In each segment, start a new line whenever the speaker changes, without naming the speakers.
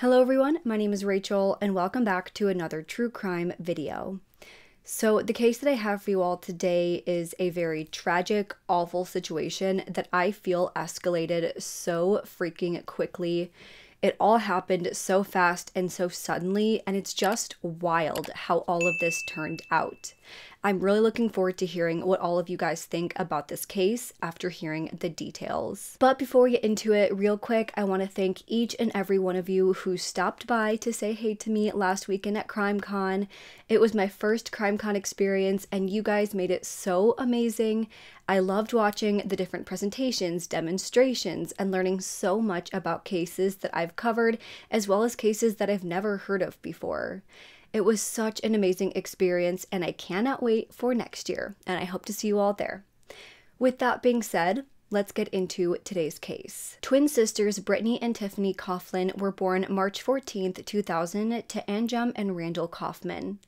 Hello everyone, my name is Rachel and welcome back to another true crime video. So, the case that I have for you all today is a very tragic, awful situation that I feel escalated so freaking quickly. It all happened so fast and so suddenly, and it's just wild how all of this turned out. I'm really looking forward to hearing what all of you guys think about this case after hearing the details. But before we get into it, real quick, I want to thank each and every one of you who stopped by to say hey to me last weekend at CrimeCon. It was my first CrimeCon experience, and you guys made it so amazing. I loved watching the different presentations, demonstrations, and learning so much about cases that I've covered, as well as cases that I've never heard of before. It was such an amazing experience, and I cannot wait for next year, and I hope to see you all there. With that being said, let's get into today's case. Twin sisters Brittany and Tiffany Coffland were born March 14, 2000, to Anjum and Randall Kaufman.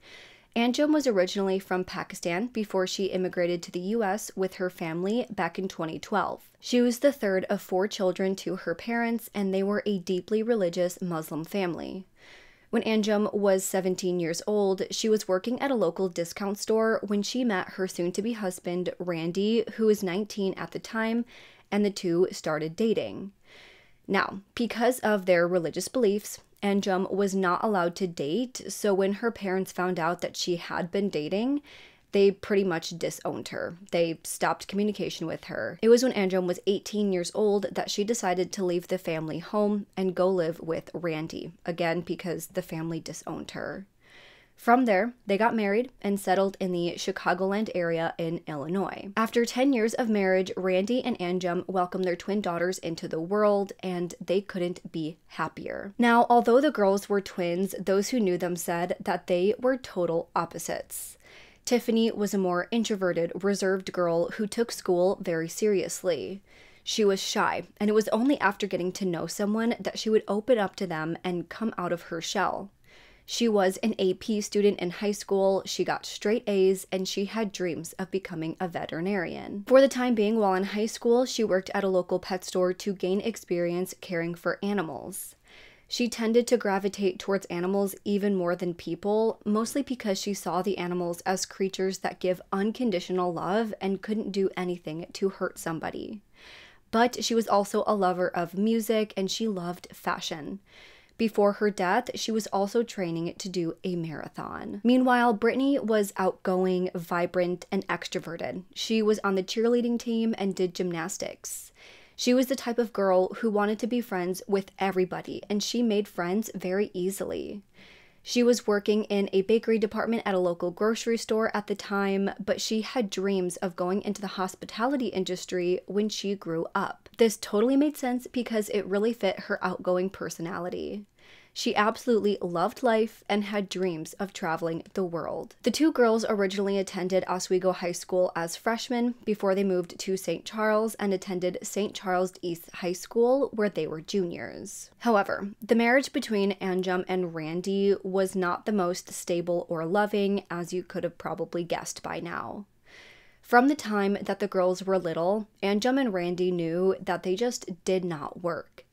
Anjum was originally from Pakistan before she immigrated to the US with her family back in 2012. She was the third of four children to her parents, and they were a deeply religious Muslim family. When Anjum was 17 years old, she was working at a local discount store when she met her soon to be husband, Randy, who was 19 at the time, and the two started dating. Now, because of their religious beliefs, Anjum was not allowed to date, so when her parents found out that she had been dating, they pretty much disowned her. They stopped communication with her. It was when Anjum was 18 years old that she decided to leave the family home and go live with Randy, again because the family disowned her. From there, they got married and settled in the Chicagoland area in Illinois. After 10 years of marriage, Randy and Anjum welcomed their twin daughters into the world, and they couldn't be happier. Now, although the girls were twins, those who knew them said that they were total opposites. Tiffany was a more introverted, reserved girl who took school very seriously. She was shy, and it was only after getting to know someone that she would open up to them and come out of her shell. She was an AP student in high school, she got straight A's, and she had dreams of becoming a veterinarian. For the time being, while in high school, she worked at a local pet store to gain experience caring for animals. She tended to gravitate towards animals even more than people, mostly because she saw the animals as creatures that give unconditional love and couldn't do anything to hurt somebody. But she was also a lover of music and she loved fashion. Before her death, she was also training to do a marathon. Meanwhile, Brittany was outgoing, vibrant, and extroverted. She was on the cheerleading team and did gymnastics. She was the type of girl who wanted to be friends with everybody, and she made friends very easily. She was working in a bakery department at a local grocery store at the time, but she had dreams of going into the hospitality industry when she grew up. This totally made sense because it really fit her outgoing personality. She absolutely loved life and had dreams of traveling the world. The two girls originally attended Oswego High School as freshmen before they moved to St. Charles and attended St. Charles East High School where they were juniors. However, the marriage between Anjum and Randy was not the most stable or loving, as you could have probably guessed by now. From the time that the girls were little, Anjum and Randy knew that they just did not work.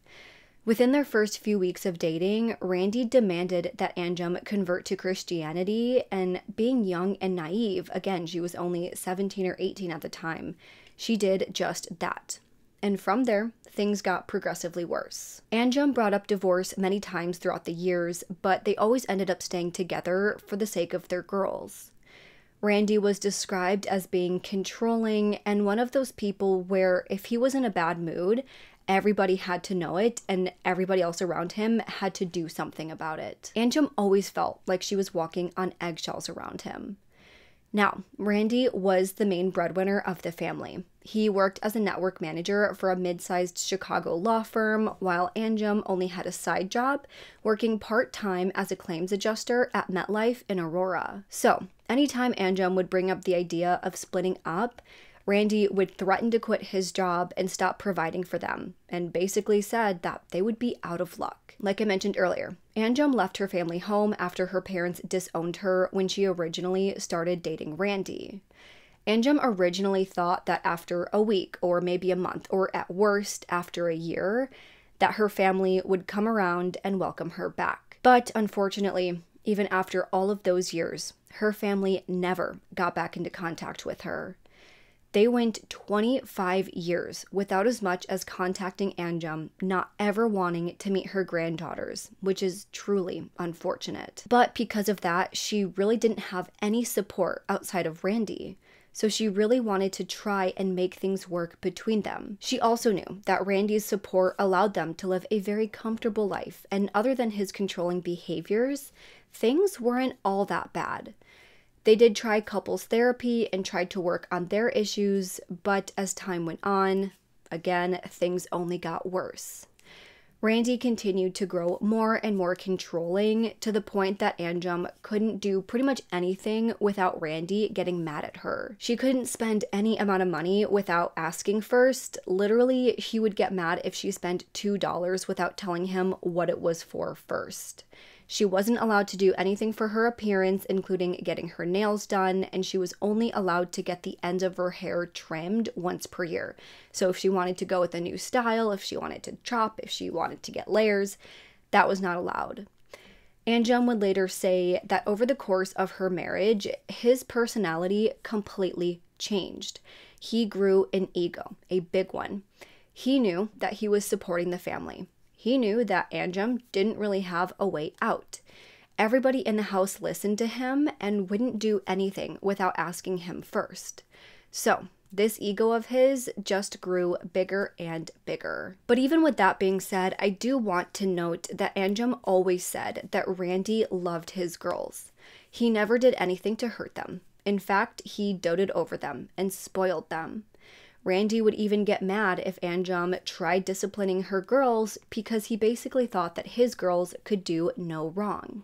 Within their first few weeks of dating, Randy demanded that Anjum convert to Christianity, and being young and naive, again, she was only 17 or 18 at the time, she did just that. And from there, things got progressively worse. Anjum brought up divorce many times throughout the years, but they always ended up staying together for the sake of their girls. Randy was described as being controlling and one of those people where if he was in a bad mood, everybody had to know it and everybody else around him had to do something about it. Anjum always felt like she was walking on eggshells around him. Now, Randy was the main breadwinner of the family. He worked as a network manager for a mid sized Chicago law firm, while Anjum only had a side job working part time as a claims adjuster at MetLife in Aurora. So, anytime Anjum would bring up the idea of splitting up, Randy would threaten to quit his job and stop providing for them, and basically said that they would be out of luck. Like I mentioned earlier, Anjum left her family home after her parents disowned her when she originally started dating Randy. Anjum originally thought that after a week, or maybe a month, or at worst after a year, that her family would come around and welcome her back. But unfortunately, even after all of those years, her family never got back into contact with her. They went 25 years without as much as contacting Anjum, not ever wanting to meet her granddaughters, which is truly unfortunate. But because of that, she really didn't have any support outside of Randy so she really wanted to try and make things work between them. She also knew that Randy's support allowed them to live a very comfortable life, and other than his controlling behaviors, things weren't all that bad. They did try couples therapy and tried to work on their issues, but as time went on, again, things only got worse. Randy continued to grow more and more controlling to the point that Anjum couldn't do pretty much anything without Randy getting mad at her. She couldn't spend any amount of money without asking first. Literally, he would get mad if she spent $2 without telling him what it was for first. She wasn't allowed to do anything for her appearance, including getting her nails done, and she was only allowed to get the end of her hair trimmed once per year. So if she wanted to go with a new style, if she wanted to chop, if she wanted to get layers, that was not allowed. Anjum would later say that over the course of her marriage, his personality completely changed. He grew an ego, a big one. He knew that he was supporting the family. He knew that Anjum didn't really have a way out. Everybody in the house listened to him and wouldn't do anything without asking him first. So, this ego of his just grew bigger and bigger. But even with that being said, I do want to note that Anjum always said that Randy loved his girls. He never did anything to hurt them. In fact, he doted over them and spoiled them. Randy would even get mad if Anjum tried disciplining her girls because he basically thought that his girls could do no wrong.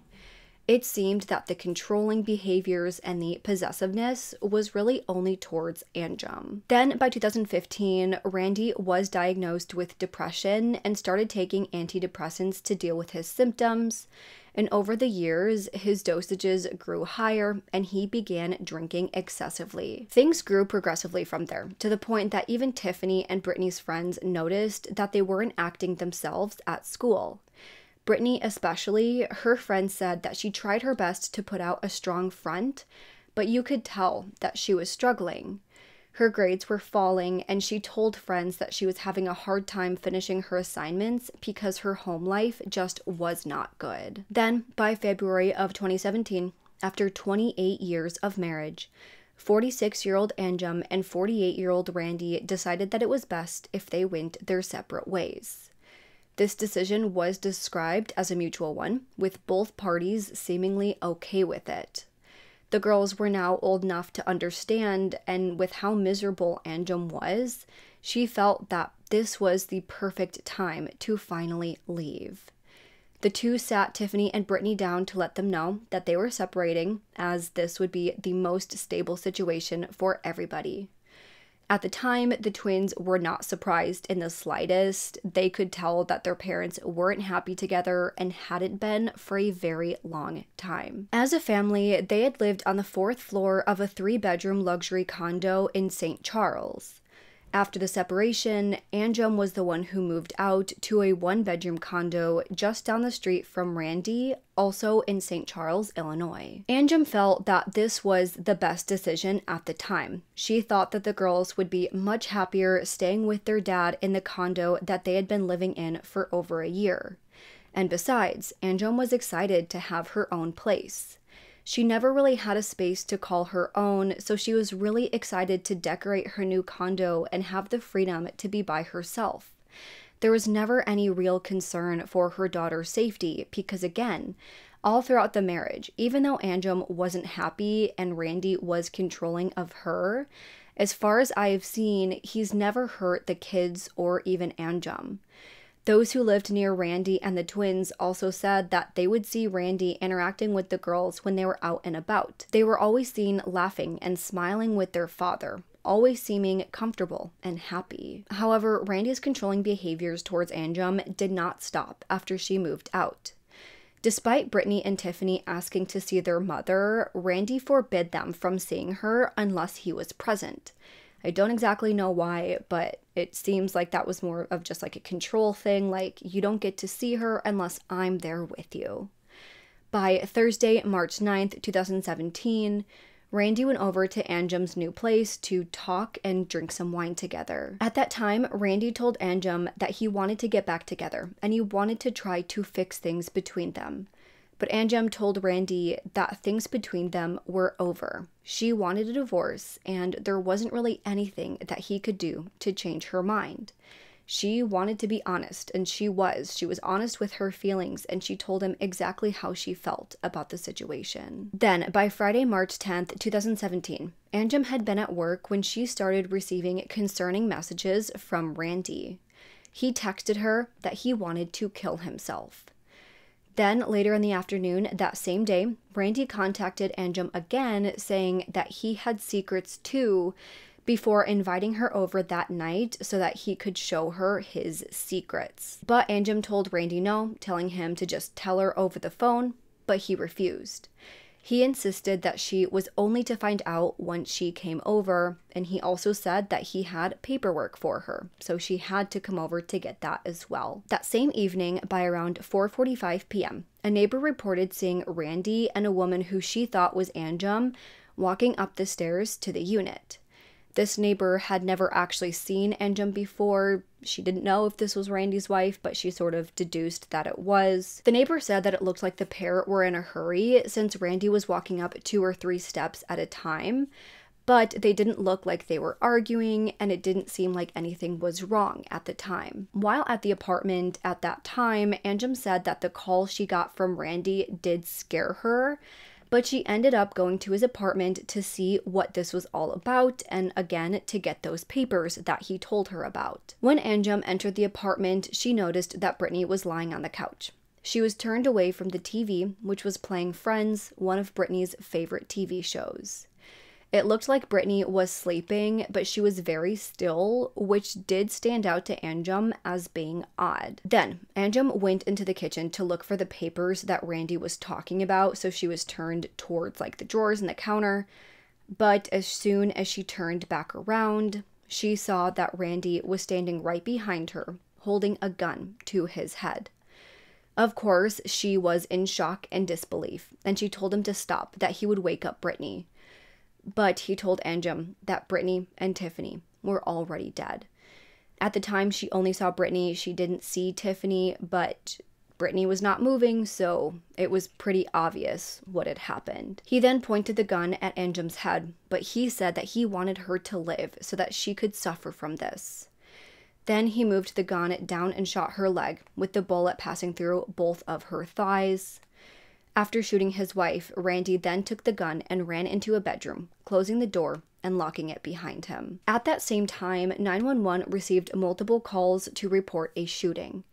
It seemed that the controlling behaviors and the possessiveness was really only towards Anjum. Then, by 2015, Randy was diagnosed with depression and started taking antidepressants to deal with his symptoms. And over the years, his dosages grew higher and he began drinking excessively. Things grew progressively from there, to the point that even Tiffany and Brittany's friends noticed that they weren't acting themselves at school. Brittany, especially, her friends said that she tried her best to put out a strong front, but you could tell that she was struggling. Her grades were falling, and she told friends that she was having a hard time finishing her assignments because her home life just was not good. Then, by February of 2017, after 28 years of marriage, 46 year old Anjum and 48 year old Randy decided that it was best if they went their separate ways. This decision was described as a mutual one, with both parties seemingly okay with it. The girls were now old enough to understand, and with how miserable Anjum was, she felt that this was the perfect time to finally leave. The two sat Tiffany and Brittany down to let them know that they were separating, as this would be the most stable situation for everybody. At the time, the twins were not surprised in the slightest. They could tell that their parents weren't happy together and hadn't been for a very long time. As a family, they had lived on the fourth floor of a three bedroom luxury condo in St. Charles. After the separation, Anjum was the one who moved out to a one bedroom condo just down the street from Randy, also in St. Charles, Illinois. Anjum felt that this was the best decision at the time. She thought that the girls would be much happier staying with their dad in the condo that they had been living in for over a year. And besides, Anjum was excited to have her own place. She never really had a space to call her own, so she was really excited to decorate her new condo and have the freedom to be by herself. There was never any real concern for her daughter's safety because, again, all throughout the marriage, even though Anjum wasn't happy and Randy was controlling of her, as far as I have seen, he's never hurt the kids or even Anjum. Those who lived near Randy and the twins also said that they would see Randy interacting with the girls when they were out and about. They were always seen laughing and smiling with their father, always seeming comfortable and happy. However, Randy's controlling behaviors towards Anjum did not stop after she moved out. Despite Brittany and Tiffany asking to see their mother, Randy forbid them from seeing her unless he was present. I don't exactly know why, but it seems like that was more of just like a control thing. Like, you don't get to see her unless I'm there with you. By Thursday, March 9th, 2017, Randy went over to Anjum's new place to talk and drink some wine together. At that time, Randy told Anjum that he wanted to get back together and he wanted to try to fix things between them. But Anjum told Randy that things between them were over. She wanted a divorce, and there wasn't really anything that he could do to change her mind. She wanted to be honest, and she was. She was honest with her feelings, and she told him exactly how she felt about the situation. Then, by Friday, March 10th, 2017, Anjum had been at work when she started receiving concerning messages from Randy. He texted her that he wanted to kill himself. Then, later in the afternoon that same day, Randy contacted Anjum again saying that he had secrets too before inviting her over that night so that he could show her his secrets. But Anjum told Randy no, telling him to just tell her over the phone, but he refused. He insisted that she was only to find out once she came over, and he also said that he had paperwork for her, so she had to come over to get that as well. That same evening, by around 4:45 p.m., a neighbor reported seeing Randy and a woman who she thought was Anjum walking up the stairs to the unit. This neighbor had never actually seen Anjum before. She didn't know if this was Randy's wife, but she sort of deduced that it was. The neighbor said that it looked like the pair were in a hurry since Randy was walking up two or three steps at a time, but they didn't look like they were arguing and it didn't seem like anything was wrong at the time. While at the apartment at that time, Anjum said that the call she got from Randy did scare her but she ended up going to his apartment to see what this was all about and again to get those papers that he told her about. When Anjum entered the apartment, she noticed that Brittany was lying on the couch. She was turned away from the TV, which was playing Friends, one of Brittany's favorite TV shows. It looked like Brittany was sleeping, but she was very still, which did stand out to Anjum as being odd. Then, Anjum went into the kitchen to look for the papers that Randy was talking about, so she was turned towards like the drawers and the counter. But as soon as she turned back around, she saw that Randy was standing right behind her, holding a gun to his head. Of course, she was in shock and disbelief, and she told him to stop, that he would wake up Brittany but he told Anjum that Brittany and Tiffany were already dead. At the time, she only saw Brittany. She didn't see Tiffany, but Brittany was not moving, so it was pretty obvious what had happened. He then pointed the gun at Anjum's head, but he said that he wanted her to live so that she could suffer from this. Then he moved the gun down and shot her leg, with the bullet passing through both of her thighs. After shooting his wife, Randy then took the gun and ran into a bedroom, closing the door and locking it behind him. At that same time, 911 received multiple calls to report a shooting.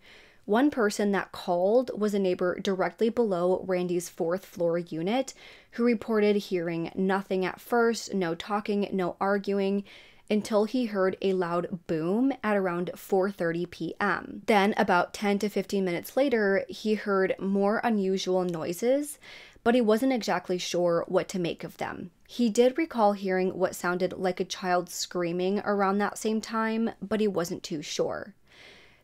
One person that called was a neighbor directly below Randy's fourth floor unit who reported hearing nothing at first, no talking, no arguing, until he heard a loud boom at around 4:30 p.m. Then about 10 to 15 minutes later, he heard more unusual noises, but he wasn't exactly sure what to make of them. He did recall hearing what sounded like a child screaming around that same time, but he wasn't too sure.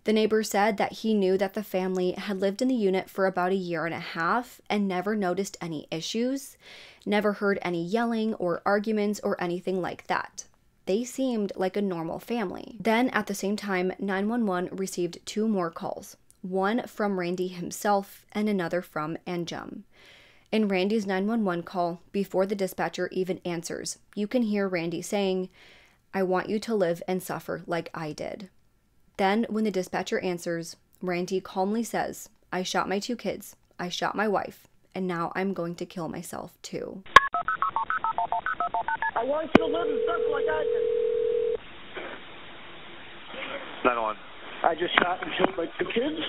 The neighbor said that he knew that the family had lived in the unit for about a year and a half and never noticed any issues, never heard any yelling or arguments or anything like that they seemed like a normal family. Then, at the same time, 911 received two more calls one from Randy himself and another from Anjum. In Randy's 911 call, before the dispatcher even answers, you can hear Randy saying, I want you to live and suffer like I did. Then, when the dispatcher answers, Randy calmly says, I shot my two kids, I shot my wife, and now I'm going to kill myself too.
I want you to live and suffer like I did.
901.
I just shot and killed my two kids,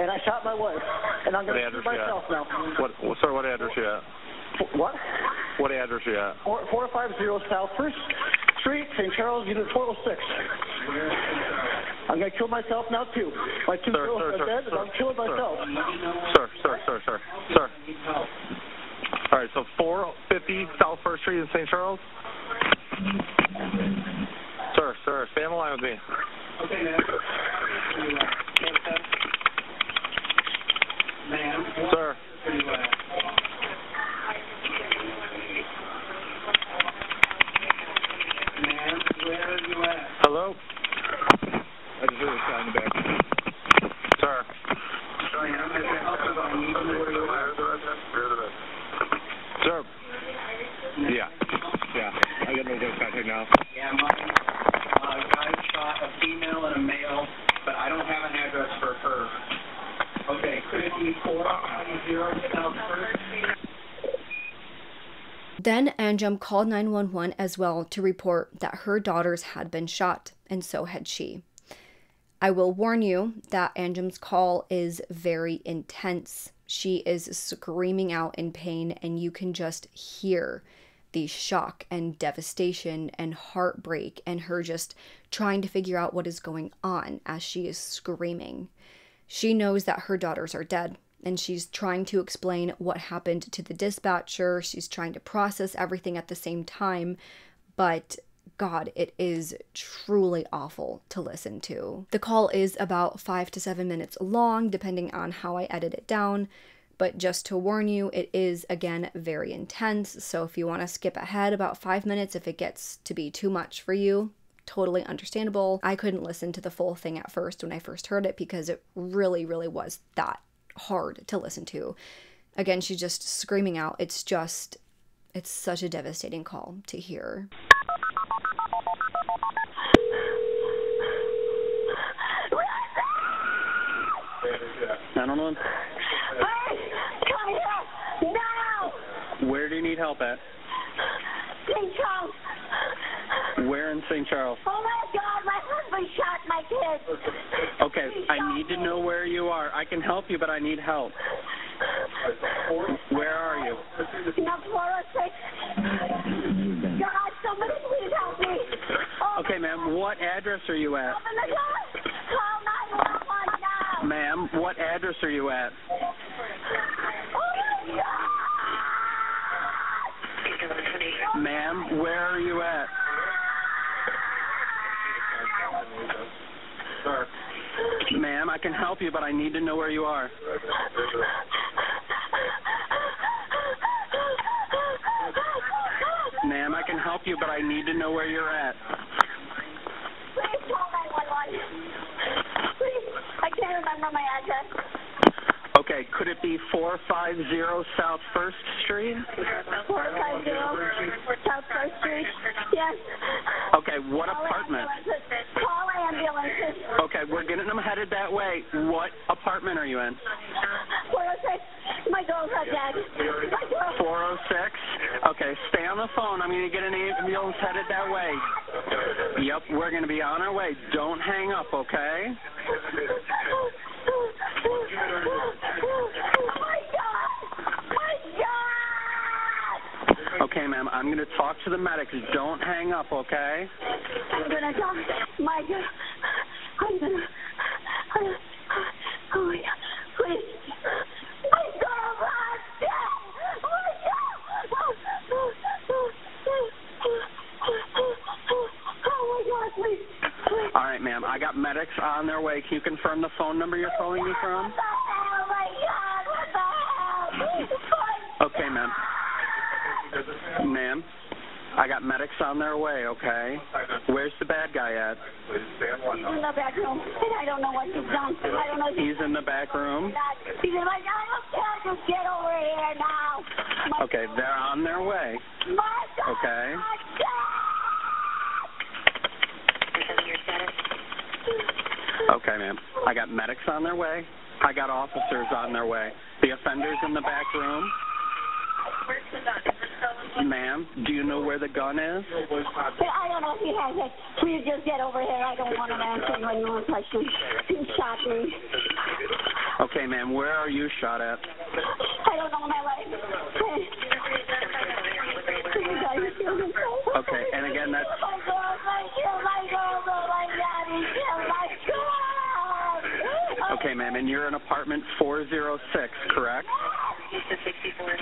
and I shot my wife, and I'm going to shoot myself now.
What, sir, what address you at?
What?
What address you at?
450 South First Street, St. Charles, Unit 406. I'm going to kill myself now, too. My two
sir,
girls
sir,
are
sir,
dead,
sir,
and I'm killing myself.
Sir, sir, sir, sir, sir. All right, so 450 South First Street in St. Charles? Line with me.
Okay, ma'am. Ma'am.
Sir.
Ma'am, where are you at?
Hello? I just heard a shot in the back. Sir. Sir. Yeah. Yeah. I got no voice contact now.
Yeah, my, uh, guy shot a female and a male, but I don't have an address for her. Okay, could it be four zero South First?
Then Anjum called 911 as well to report that her daughters had been shot, and so had she. I will warn you that Anjum's call is very intense. She is screaming out in pain, and you can just hear the shock and devastation and heartbreak, and her just trying to figure out what is going on as she is screaming. She knows that her daughters are dead, and she's trying to explain what happened to the dispatcher. She's trying to process everything at the same time, but God, it is truly awful to listen to. The call is about five to seven minutes long, depending on how I edit it down. But just to warn you, it is again very intense. So if you want to skip ahead about five minutes, if it gets to be too much for you, totally understandable. I couldn't listen to the full thing at first when I first heard it because it really, really was that hard to listen to. Again, she's just screaming out. It's just, it's such a devastating call to hear.
Nine one one.
Come here now!
Where do you need help at?
St. Charles!
Where in St. Charles?
Oh my God, my husband shot my kids!
Okay, I need to know where you are. I can help you, but I need help. Where are you?
Now 406. God, somebody please help me! Oh,
Okay, ma'am, what address are you at?
Open the door! Call 911 now!
Ma'am, what address are you at?
Oh my God!
Ma'am, where are you at? Ma'am, I can help you, but I need to know where you are. Ma'am, I can help you, but I need to know where you're at.
Please call 911. Please, I can't remember my address.
Okay, could it be 450 South First Street?
450 South First Street. Yes.
Okay, what
Call
apartment?
ambulances. Call ambulances.
Okay, we're getting them headed that way. What apartment are you in?
406. My girls are dead. My girls.
406? Okay, stay on the phone. I'm going to get an ambulance headed that way. Yep, we're going to be on our way. Don't hang up, okay?
Oh my God! My God!
Okay, ma'am, I'm going to talk to the medics. Don't hang up, okay?
I'm gonna talk. My God! I'm gonna. Oh, oh my God! Please! My girls are dead! Oh my God! Oh my God! Please!
All right, ma'am, I got medics on their way. Can you confirm the phone number you're calling me from?
What the hell? My God! What the hell? Please!
Okay, ma'am. Ma'am, I got medics on their way, okay? Where's the bad guy at?
He's in the back room, and I don't know what he's done. I don't know.
He's in the back room.
He's in my God! I Just get over here now. My
Okay, they're on their way.
My God!
Okay.
My God!
Okay, ma'am. I got medics on their way. I got officers on their way. The offender's in the back room. Ma'am, do you know where the gun is?
I don't know if he has it. Please just get over here. I don't want him answering any more questions. He shot me.
Okay, ma'am, where are you shot at?
I don't know my life. You guys killed him.
Okay, and again, that's- oh
My God, my God, my God, oh my God, my God.
Okay, ma'am, and you're in apartment 406, correct?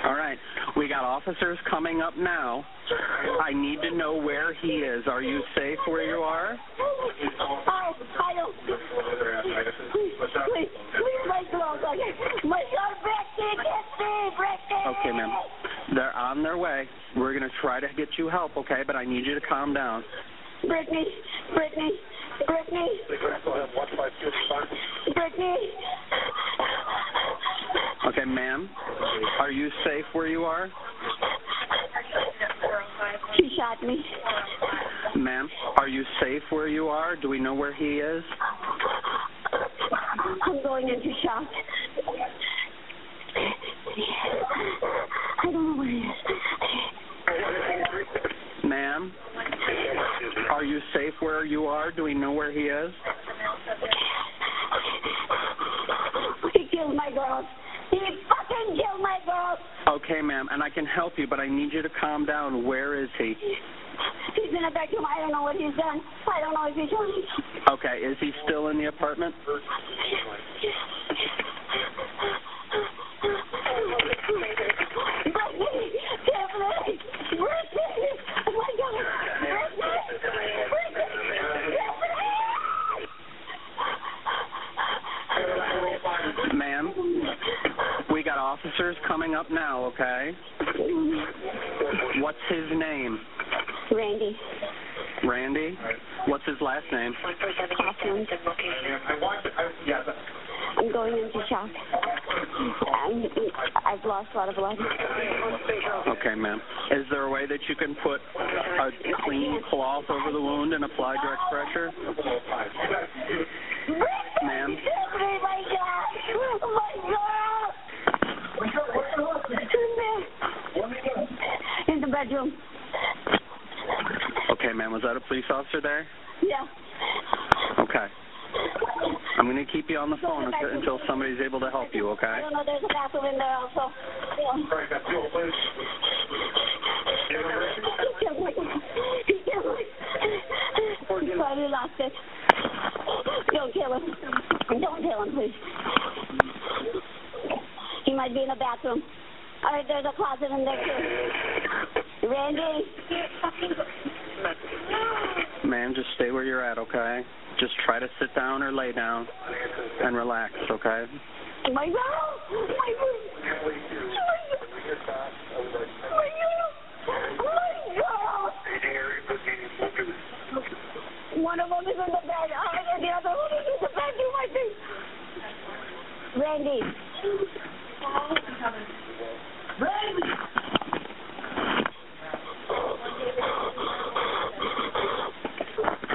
All right. We got officers coming up now. I need to know where he is. Are you safe where you are?
I, I don't. Please, please, please, my girl, okay. My girl, Brittany, get me, Brittany.
Okay, ma'am. They're on their way. We're going to try to get you help, okay? But I need you to calm down.
Brittany, Brittany, Brittany. Brittany.
Okay, ma'am. Are you safe where you are?
She shot me.
Ma'am, are you safe where you are? Do we know where he is?
I'm going into shock. I don't know where he is.
Ma'am, are you safe where you are? Do we know where he is?
He killed my girls. He fucking killed my girls.
Okay, ma'am, and I can help you, but I need you to calm down. Where is he?
He's in the bedroom. I don't know what he's done. I don't know if he's done.
Okay, is he still in the apartment? Okay? What's his name?
Randy.
Randy? What's his last name?
Hoffman. I'm going into shock. Um, I've lost a lot of blood.
Okay, ma'am. Is there a way that you can put a clean cloth over the wound and apply direct pressure? Ma'am?
Tiffany, my God! My girl! In the bedroom.
Okay, ma'am. Was that a police officer there?
Yeah.
Okay. I'm going to keep you on the phone until, until somebody's able to help you,
I
okay?
don't know. There's a bathroom in there also. Yeah. He killed my. He killed my. He probably lost it. Don't kill him. Don't kill him, please. He might be in the bathroom. All right, there's a closet in there too. Randy.
Ma'am, just stay where you're at, okay? Just try to sit down or lay down and relax, okay?
My girl. My girl. My girl. My girl. One of them is in the bed. Oh, and the other one is in the bedroom, I think. Randy.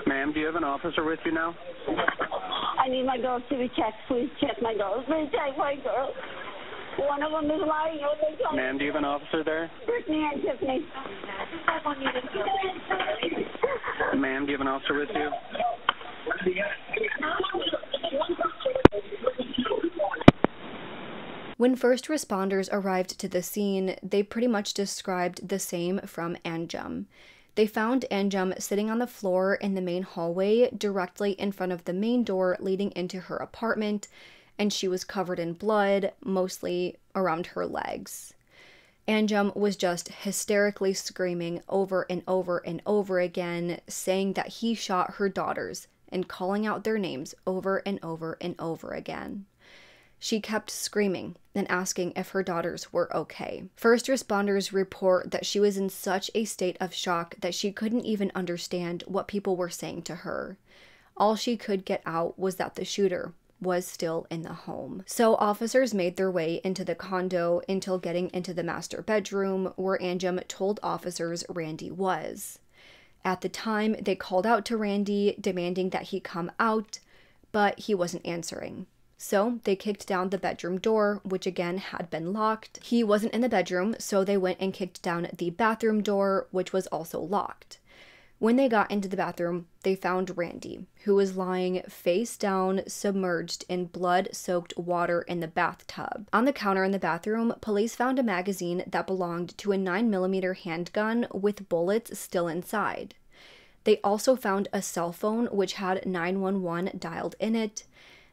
Ma'am, do you have an officer with you now?
I need my girls to be checked. Please check my girls. Please check my girls. One of them is lying. Oh, me.
Ma'am, do you have an officer there?
Brittany and Tiffany.
Ma'am, do you have an officer with you?
When first responders arrived to the scene, they pretty much described the same from Anjum. They found Anjum sitting on the floor in the main hallway directly in front of the main door leading into her apartment, and she was covered in blood, mostly around her legs. Anjum was just hysterically screaming over and over and over again, saying that he shot her daughters and calling out their names over and over and over again. She kept screaming and asking if her daughters were okay. First responders report that she was in such a state of shock that she couldn't even understand what people were saying to her. All she could get out was that the shooter was still in the home. So officers made their way into the condo until getting into the master bedroom where Anjum told officers Randy was. At the time, they called out to Randy demanding that he come out, but he wasn't answering. So they kicked down the bedroom door, which again had been locked. He wasn't in the bedroom, so they went and kicked down the bathroom door, which was also locked. When they got into the bathroom, they found Randy, who was lying face down, submerged in blood soaked water in the bathtub. On the counter in the bathroom, police found a magazine that belonged to a 9mm handgun with bullets still inside. They also found a cell phone which had 911 dialed in it.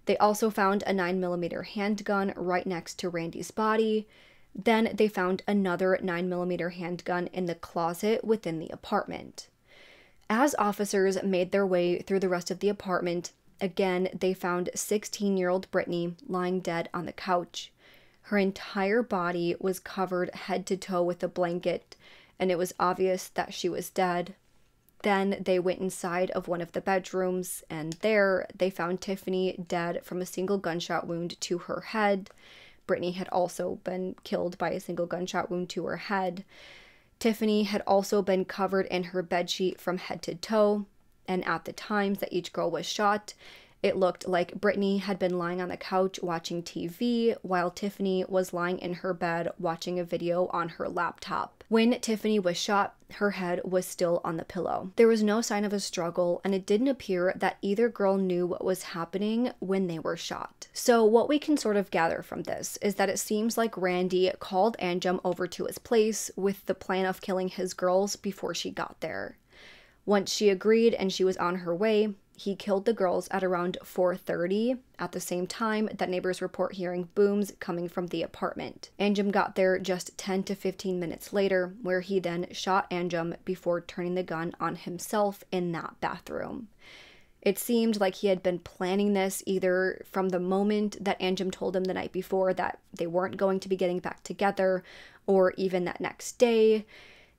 They also found a 9mm handgun right next to Randy's body. Then they found another 9mm handgun in the closet within the apartment. As officers made their way through the rest of the apartment, again they found 16 year old Brittany lying dead on the couch. Her entire body was covered head to toe with a blanket, and it was obvious that she was dead. Then they went inside of one of the bedrooms, and there they found Tiffany dead from a single gunshot wound to her head. Brittany had also been killed by a single gunshot wound to her head. Tiffany had also been covered in her bedsheet from head to toe, and at the times that each girl was shot, it looked like Brittany had been lying on the couch watching TV while Tiffany was lying in her bed watching a video on her laptop. When Tiffany was shot, her head was still on the pillow. There was no sign of a struggle, and it didn't appear that either girl knew what was happening when they were shot. So, what we can sort of gather from this is that it seems like Randy called Anjum over to his place with the plan of killing his girls before she got there. Once she agreed and she was on her way, he killed the girls at around 4:30 at the same time that neighbors report hearing booms coming from the apartment. Anjum got there just 10 to 15 minutes later where he then shot Anjum before turning the gun on himself in that bathroom. It seemed like he had been planning this either from the moment that Anjum told him the night before that they weren't going to be getting back together or even that next day.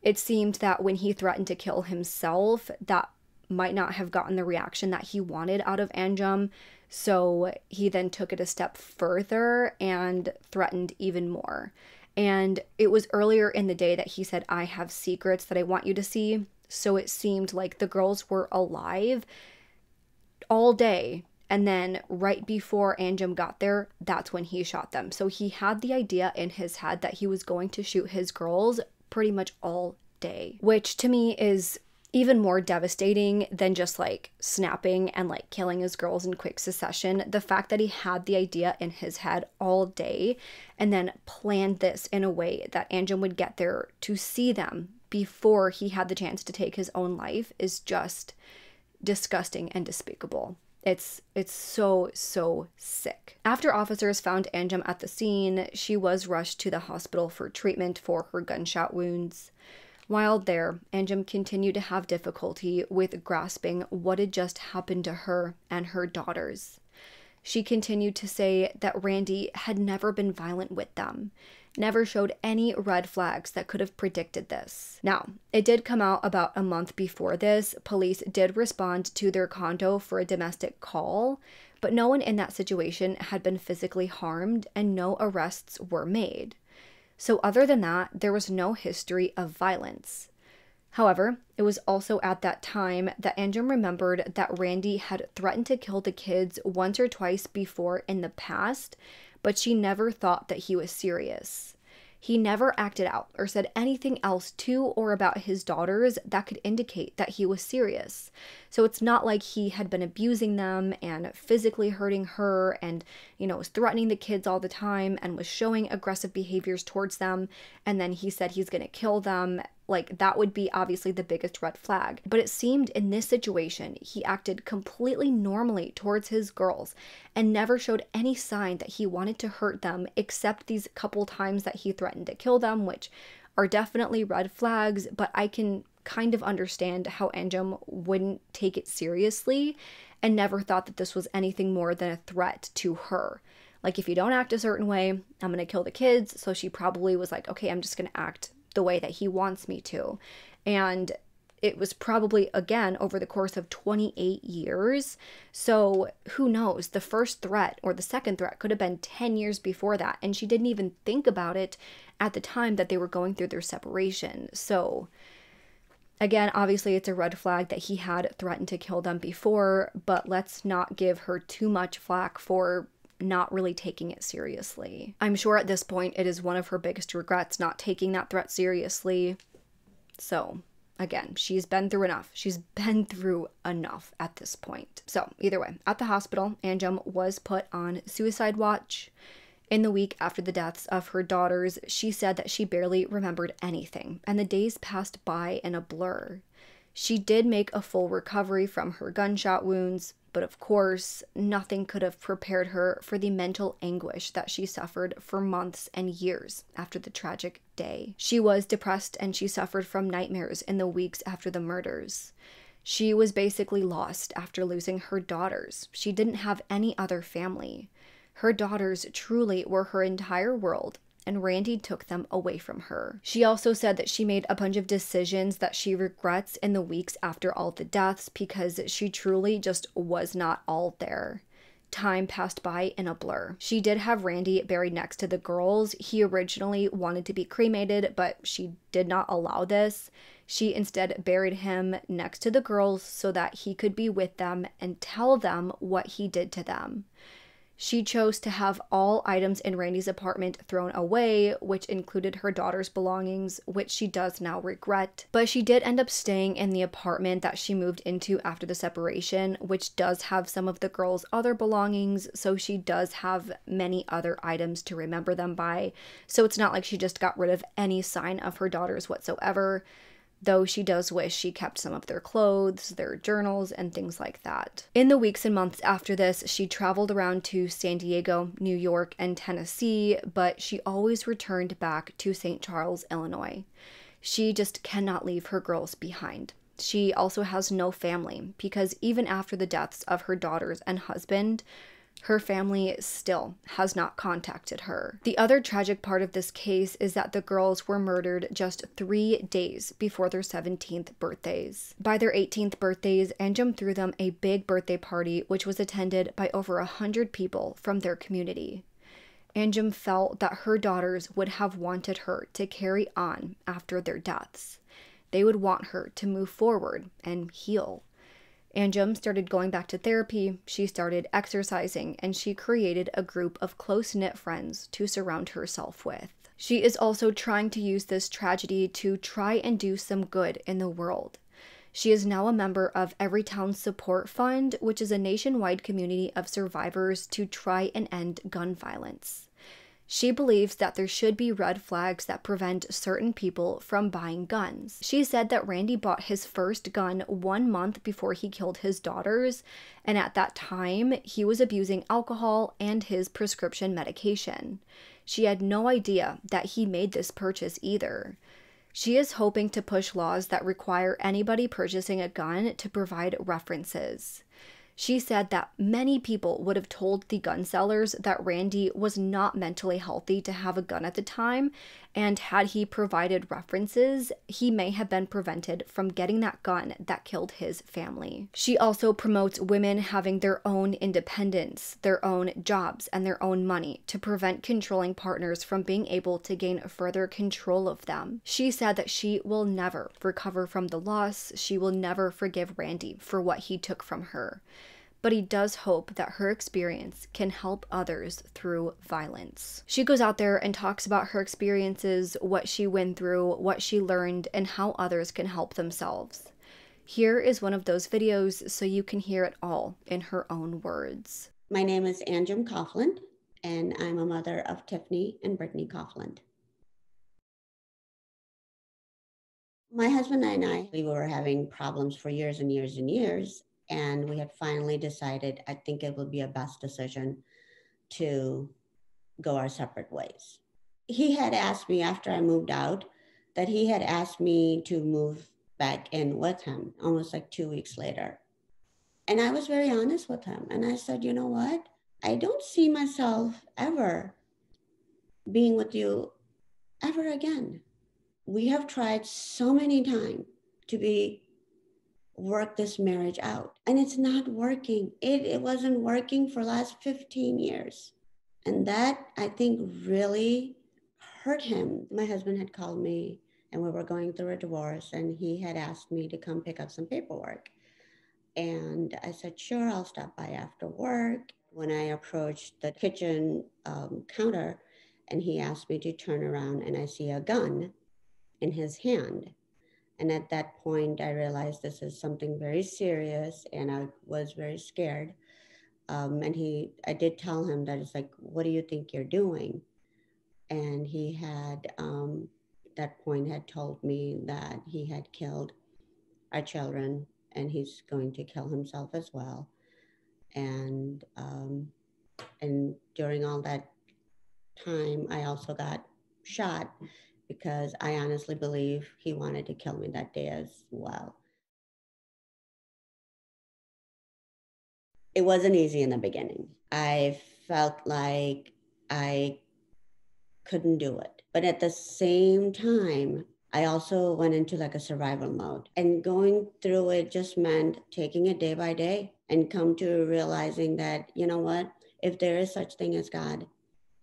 It seemed that when he threatened to kill himself, that might not have gotten the reaction that he wanted out of Anjum. So he then took it a step further and threatened even more. And it was earlier in the day that he said, I have secrets that I want you to see. So it seemed like the girls were alive all day. And then right before Anjum got there, that's when he shot them. So he had the idea in his head that he was going to shoot his girls pretty much all day, which to me is even more devastating than just like snapping and like killing his girls in quick succession. The fact that he had the idea in his head all day and then planned this in a way that Anjum would get there to see them before he had the chance to take his own life is just disgusting and despicable. It's it's so so sick. After officers found Anjum at the scene, she was rushed to the hospital for treatment for her gunshot wounds. While there, Anjum continued to have difficulty with grasping what had just happened to her and her daughters. She continued to say that Randy had never been violent with them, never showed any red flags that could have predicted this. Now, it did come out about a month before this. Police did respond to their condo for a domestic call, but no one in that situation had been physically harmed and no arrests were made. So, other than that, there was no history of violence. However, it was also at that time that Anjum remembered that Randy had threatened to kill the kids once or twice before in the past, but she never thought that he was serious. He never acted out or said anything else to or about his daughters that could indicate that he was serious. So it's not like he had been abusing them and physically hurting her and, you know, was threatening the kids all the time and was showing aggressive behaviors towards them. And then he said he's going to kill them like, that would be obviously the biggest red flag. But it seemed in this situation, he acted completely normally towards his girls and never showed any sign that he wanted to hurt them, except these couple times that he threatened to kill them, which are definitely red flags, but I can kind of understand how Anjum wouldn't take it seriously and never thought that this was anything more than a threat to her. Like, if you don't act a certain way, I'm gonna kill the kids. So she probably was like, okay, I'm just gonna act the way that he wants me to. And it was probably again over the course of 28 years. So who knows? The first threat or the second threat could have been 10 years before that. And she didn't even think about it at the time that they were going through their separation. So again, obviously, it's a red flag that he had threatened to kill them before, but let's not give her too much flack for not really taking it seriously. I'm sure at this point it is one of her biggest regrets not taking that threat seriously. So, again, she's been through enough. She's been through enough at this point. So, either way, at the hospital, Anjum was put on suicide watch. In the week after the deaths of her daughters, she said that she barely remembered anything, and the days passed by in a blur. She did make a full recovery from her gunshot wounds, But of course, nothing could have prepared her for the mental anguish that she suffered for months and years after the tragic day. She was depressed and she suffered from nightmares in the weeks after the murders. She was basically lost after losing her daughters. She didn't have any other family. Her daughters truly were her entire world, and Randy took them away from her. She also said that she made a bunch of decisions that she regrets in the weeks after all the deaths because she truly just was not all there. Time passed by in a blur. She did have Randy buried next to the girls. He originally wanted to be cremated, but she did not allow this. She instead buried him next to the girls so that he could be with them and tell them what he did to them. She chose to have all items in Randy's apartment thrown away, which included her daughter's belongings, which she does now regret. But she did end up staying in the apartment that she moved into after the separation, which does have some of the girls' other belongings, so she does have many other items to remember them by. So it's not like she just got rid of any sign of her daughters whatsoever though she does wish she kept some of their clothes, their journals, and things like that. In the weeks and months after this, she traveled around to San Diego, New York, and Tennessee, but she always returned back to St. Charles, Illinois. She just cannot leave her girls behind. She also has no family because even after the deaths of her daughters and husband, her family still has not contacted her. The other tragic part of this case is that the girls were murdered just three days before their 17th birthdays. By their 18th birthdays, Anjum threw them a big birthday party, which was attended by over a hundred people from their community. Anjum felt that her daughters would have wanted her to carry on after their deaths. They would want her to move forward and heal. Anjum started going back to therapy, she started exercising, and she created a group of close knit friends to surround herself with. She is also trying to use this tragedy to try and do some good in the world. She is now a member of Everytown Support Fund, which is a nationwide community of survivors to try and end gun violence. She believes that there should be red flags that prevent certain people from buying guns. She said that Randy bought his first gun one month before he killed his daughters, and at that time, he was abusing alcohol and his prescription medication. She had no idea that he made this purchase either. She is hoping to push laws that require anybody purchasing a gun to provide references. She said that many people would have told the gun sellers that Randy was not mentally healthy to have a gun at the time, and had he provided references, he may have been prevented from getting that gun that killed his family. She also promotes women having their own independence, their own jobs, and their own money to prevent controlling partners from being able to gain further control of them. She said that she will never recover from the loss, she will never forgive Randy for what he took from her but he does hope that her experience can help others through violence. She goes out there and talks about her experiences, what she went through, what she learned, and how others can help themselves. Here is one of those videos so you can hear it all in her own words.
My name is Anjum Coffland, and I'm a mother of Tiffany and Brittany Coffland. My husband and I, we were having problems for years and years and years and we had finally decided i think it would be a best decision to go our separate ways. He had asked me after i moved out that he had asked me to move back in with him almost like two weeks later. And i was very honest with him and i said you know what? I don't see myself ever being with you ever again. We have tried so many times to be work this marriage out. And it's not working. It, it wasn't working for last 15 years. And that I think really hurt him. My husband had called me and we were going through a divorce and he had asked me to come pick up some paperwork. And I said, sure, I'll stop by after work. When I approached the kitchen um, counter and he asked me to turn around and I see a gun in his hand. And at that point, I realized this is something very serious, and I was very scared. Um, and he, I did tell him that it's like, what do you think you're doing? And he had, um, that point, had told me that he had killed our children, and he's going to kill himself as well. and um, and during all that time, I also got shot because I honestly believe he wanted to kill me that day as well. It wasn't easy in the beginning. I felt like I couldn't do it. But at the same time, I also went into like a survival mode. And going through it just meant taking it day by day and come to realizing that, you know what, if there is such thing as God,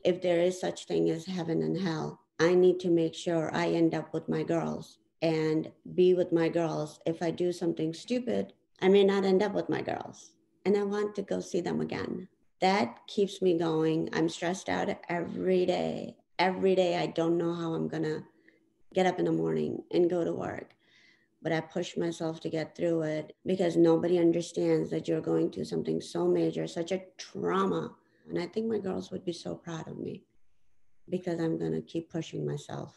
if there is such thing as heaven and hell, I need to make sure I end up with my girls and be with my girls. If I do something stupid, I may not end up with my girls. And I want to go see them again. That keeps me going. I'm stressed out every day. Every day, I don't know how I'm going to get up in the morning and go to work. But I push myself to get through it because nobody understands that you're going through something so major, such a trauma. And I think my girls would be so proud of me because I'm going to keep pushing myself.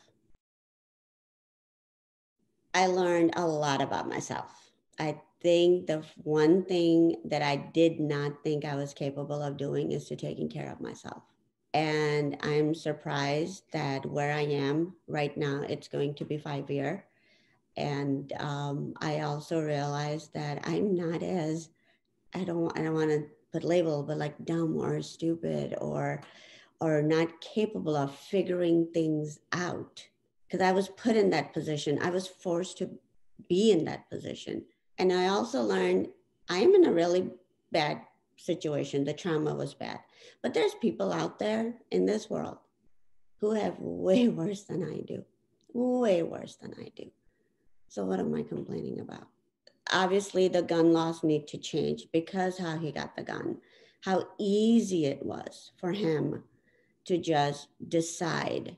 I learned a lot about myself. I think the one thing that I did not think I was capable of doing is to taking care of myself. And I'm surprised that where I am right now, it's going to be five year. And um, I also realized that I'm not as I don't I don't want to put label, but like dumb or stupid or or not capable of figuring things out. Because I was put in that position. I was forced to be in that position. And I also learned I am in a really bad situation. The trauma was bad. But there's people out there in this world who have way worse than I do, way worse than I do. So what am I complaining about? Obviously, the gun laws need to change because how he got the gun, how easy it was for him to just decide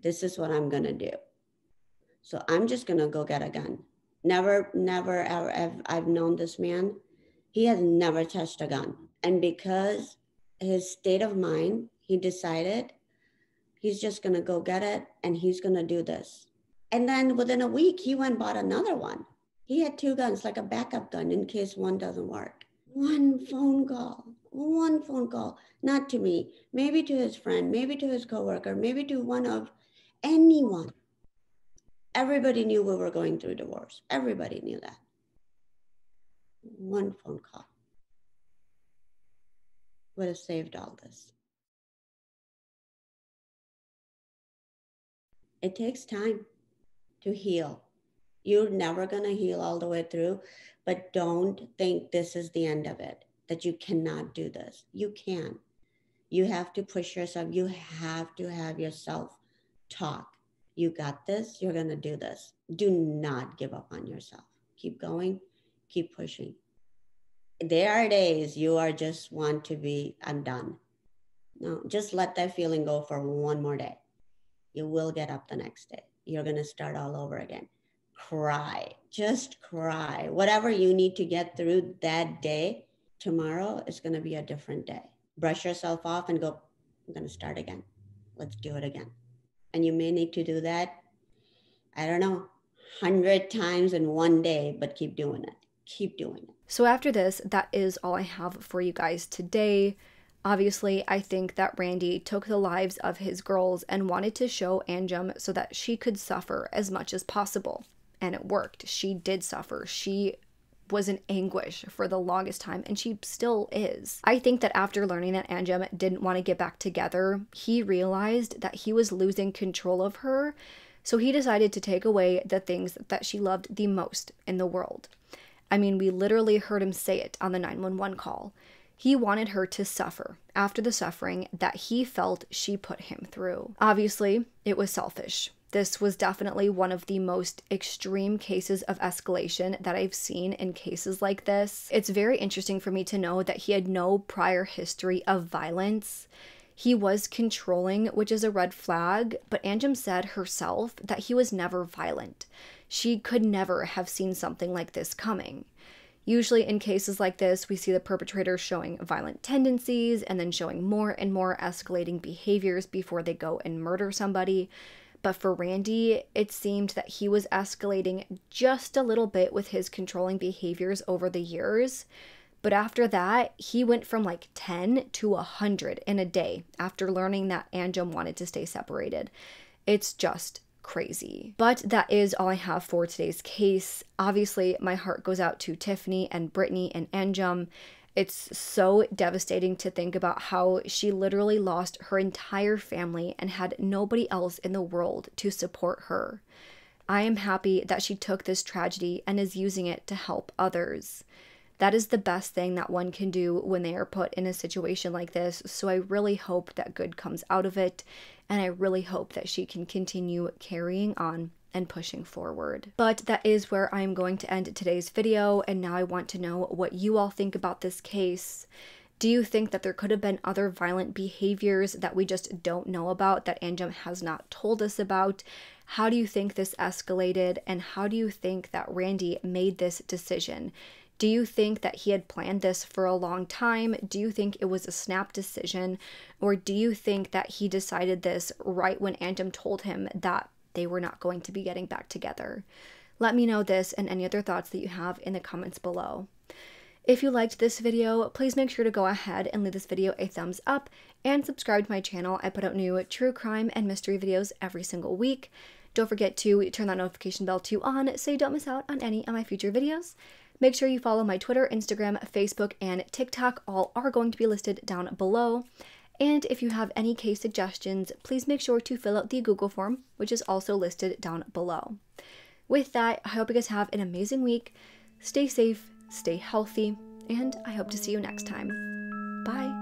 this is what I'm going to do. So I'm just going to go get a gun. Never, never, ever, ever, I've known this man. He has never touched a gun. And because his state of mind, he decided he's just going to go get it and he's going to do this. And then within a week, he went bought another one. He had two guns, like a backup gun in case one doesn't work. One phone call, one phone call, not to me, maybe to his friend, maybe to his coworker, maybe to one of anyone. Everybody knew we were going through divorce. Everybody knew that. One phone call would have saved all this. It takes time to heal. You're never going to heal all the way through, but don't think this is the end of it, that you cannot do this. You can. You have to push yourself. You have to have yourself talk. You got this. You're going to do this. Do not give up on yourself. Keep going, keep pushing there are days you are just want to be i'm done no just let that feeling go for one more day you will get up the next day you're going to start all over again cry just cry whatever you need to get through that day tomorrow is going to be a different day brush yourself off and go i'm going to start again let's do it again and you may need to do that i don't know 100 times in one day but keep doing it keep doing it.
So, after this, that is all I have for you guys today. Obviously, I think that Randy took the lives of his girls and wanted to show Anjum so that she could suffer as much as possible. And it worked. She did suffer. She was in anguish for the longest time, and she still is. I think that after learning that Anjum didn't want to get back together, he realized that he was losing control of her, so he decided to take away the things that she loved the most in the world. I mean, we literally heard him say it on the 911 call. He wanted her to suffer after the suffering that he felt she put him through. Obviously, it was selfish. This was definitely one of the most extreme cases of escalation that I've seen in cases like this. It's very interesting for me to know that he had no prior history of violence. He was controlling, which is a red flag, but Anjum said herself that he was never violent. She could never have seen something like this coming. Usually, in cases like this, we see the perpetrator showing violent tendencies and then showing more and more escalating behaviors before they go and murder somebody. But for Randy, it seemed that he was escalating just a little bit with his controlling behaviors over the years. But after that, he went from like 10 to 100 in a day after learning that Anjum wanted to stay separated. It's just crazy. But that is all I have for today's case. Obviously, my heart goes out to Tiffany and Brittany and Anjum. It's so devastating to think about how she literally lost her entire family and had nobody else in the world to support her. I am happy that she took this tragedy and is using it to help others. That is the best thing that one can do when they are put in a situation like this. So I really hope that good comes out of it. And I really hope that she can continue carrying on and pushing forward. But that is where I'm going to end today's video. And now I want to know what you all think about this case. Do you think that there could have been other violent behaviors that we just don't know about that Anjum has not told us about? How do you think this escalated? And how do you think that Randy made this decision? Do you think that he had planned this for a long time? Do you think it was a snap decision? Or do you think that he decided this right when Anjum told him that they were not going to be getting back together? Let me know this and any other thoughts that you have in the comments below. If you liked this video, please make sure to go ahead and leave this video a thumbs up and subscribe to my channel. I put out new true crime and mystery videos every single week. Don't forget to turn that notification bell to on so you don't miss out on any of my future videos. Make sure you follow my Twitter, Instagram, Facebook, and TikTok. All are going to be listed down below. And if you have any case suggestions, please make sure to fill out the Google form, which is also listed down below. With that, I hope you guys have an amazing week. Stay safe, stay healthy, and I hope to see you next time. Bye.